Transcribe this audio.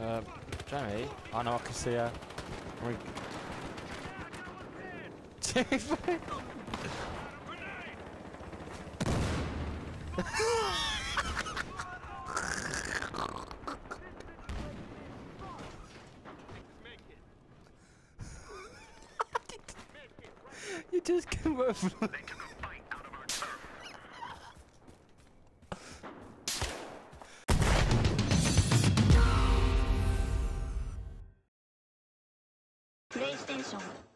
Uh, Jamie? I know I can see her. Re- you just came over. プレイステーション